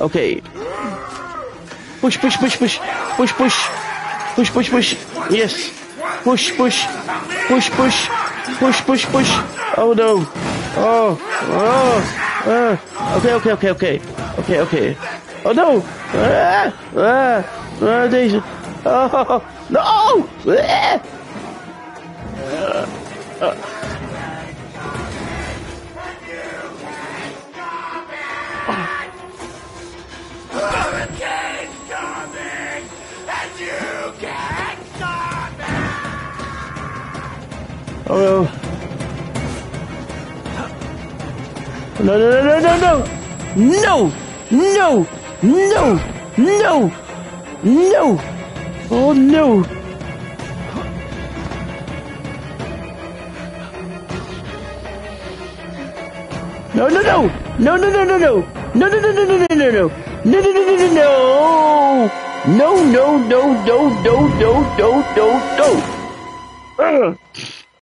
Ok. Push, push, push, push. Push, push. Push, push, push. Yes. Push, push. Push, push. Push, push, push. Oh no. Oh. Oh. Uh. Okay, okay, okay, okay. Okay, okay. Oh no. Ah. Ah. Ah, there's... Oh. No. Ah. Uh. Oh no. No, no, no, no, no, no! No! No! No! No! Oh no! No, no, no! No, no, no, no, no! No, no, no, no, no, no, no, no! No, no, no, no, no, no! No, no, no, no, no, no, no, no, no! Ugh.